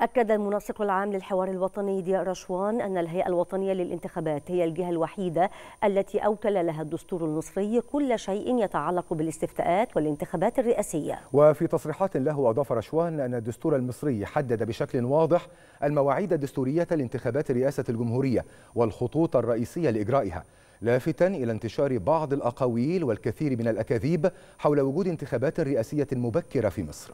أكد المنسق العام للحوار الوطني ضياء رشوان أن الهيئة الوطنية للانتخابات هي الجهة الوحيدة التي أوكل لها الدستور المصري كل شيء يتعلق بالاستفتاءات والانتخابات الرئاسية. وفي تصريحات له أضاف رشوان أن الدستور المصري حدد بشكل واضح المواعيد الدستورية لانتخابات رئاسة الجمهورية والخطوط الرئيسية لإجرائها لافتا إلى انتشار بعض الأقاويل والكثير من الأكاذيب حول وجود انتخابات رئاسية مبكرة في مصر.